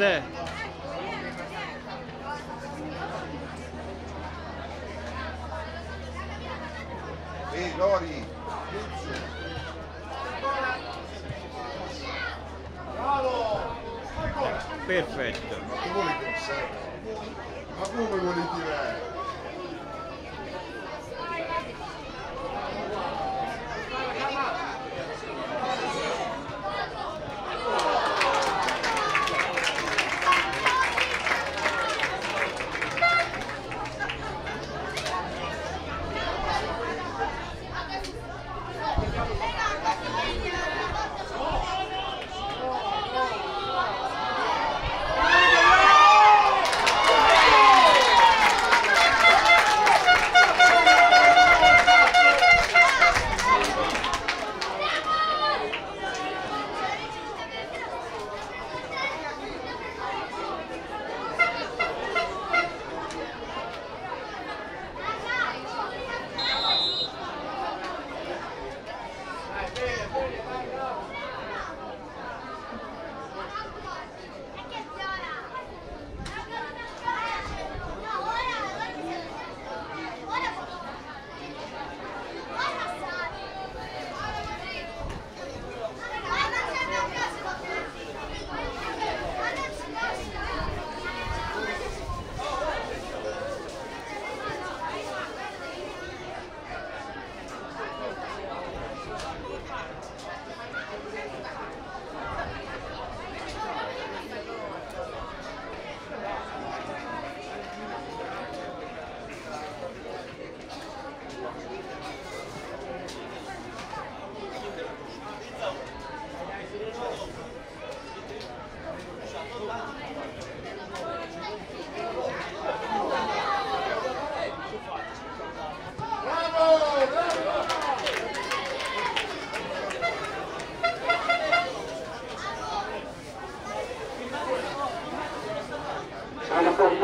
Eh. Ehi Lori, Perfetto. ma che vuole pensare? Ma come vuole tirare?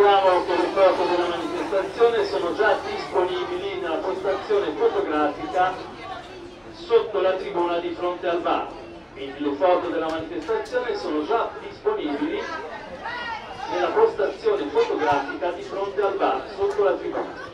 Le foto della manifestazione sono già disponibili nella postazione fotografica sotto la tribuna di fronte al bar. Quindi le foto della manifestazione sono già disponibili nella postazione fotografica di fronte al bar, sotto la tribuna.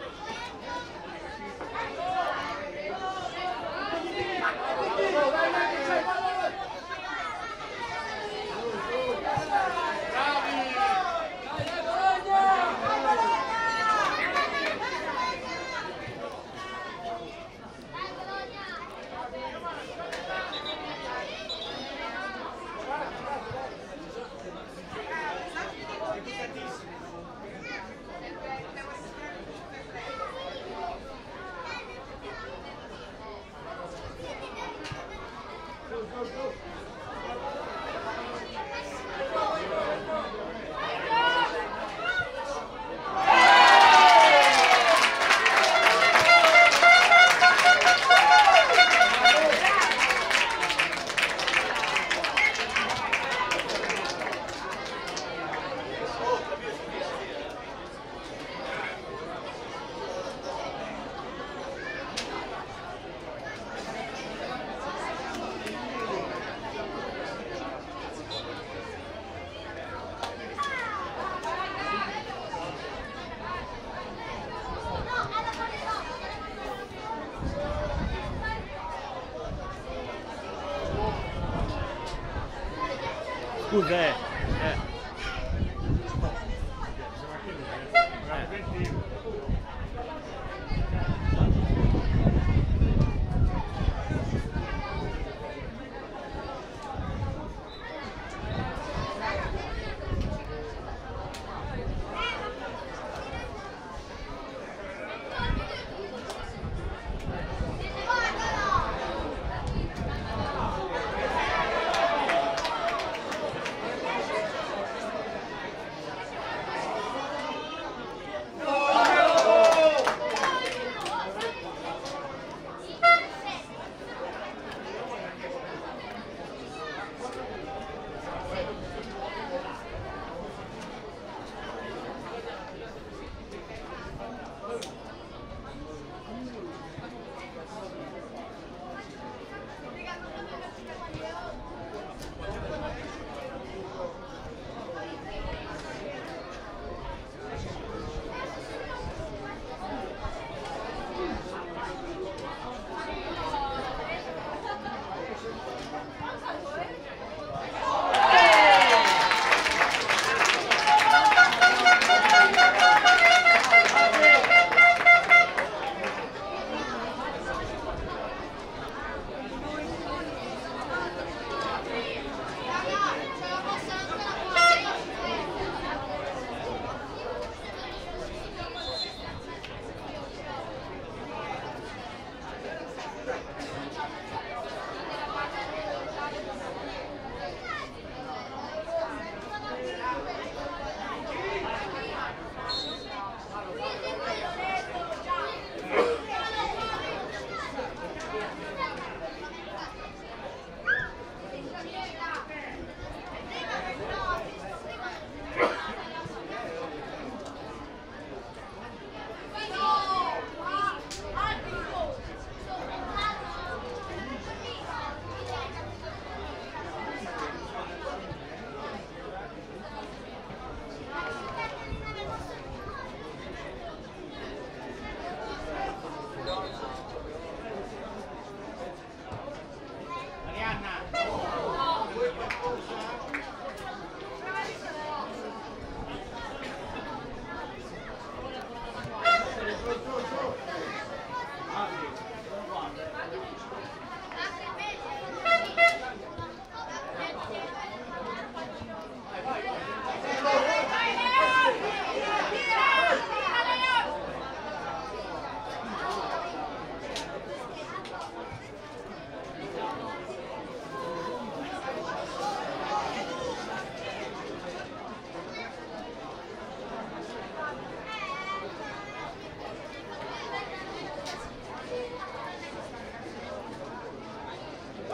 go.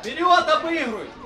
Вперед, обыгрывай!